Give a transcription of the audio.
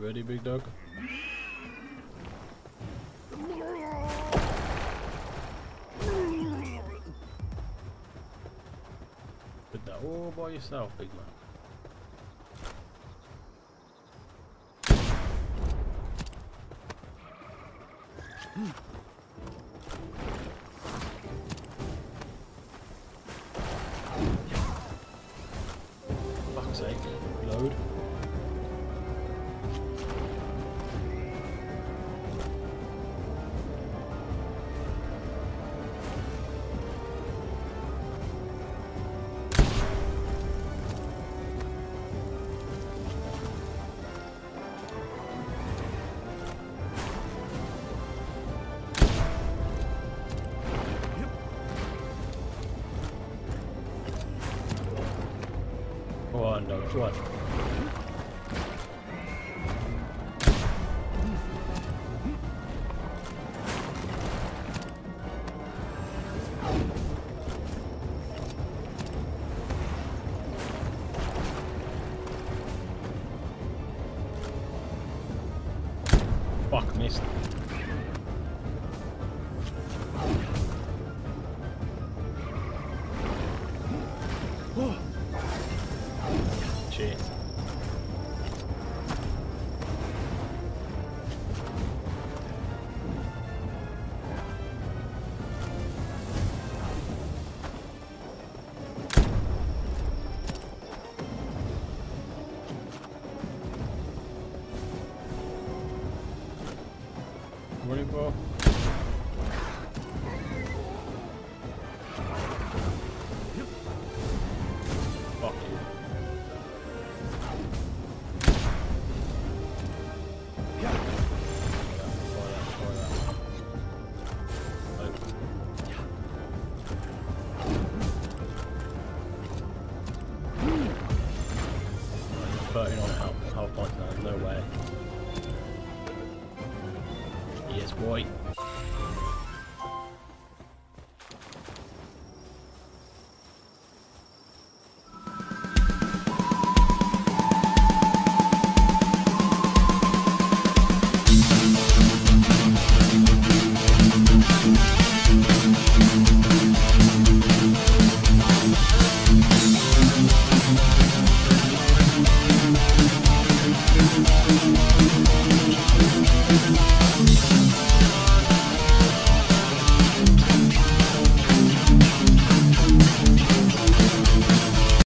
ready, big dog? Did that all by yourself, big man. Hmm. Fuck's sake. Load. Go on, dog. Go on. Fuck, missed. しこれか Thirteen on health, health points now, no way. Yes, boy.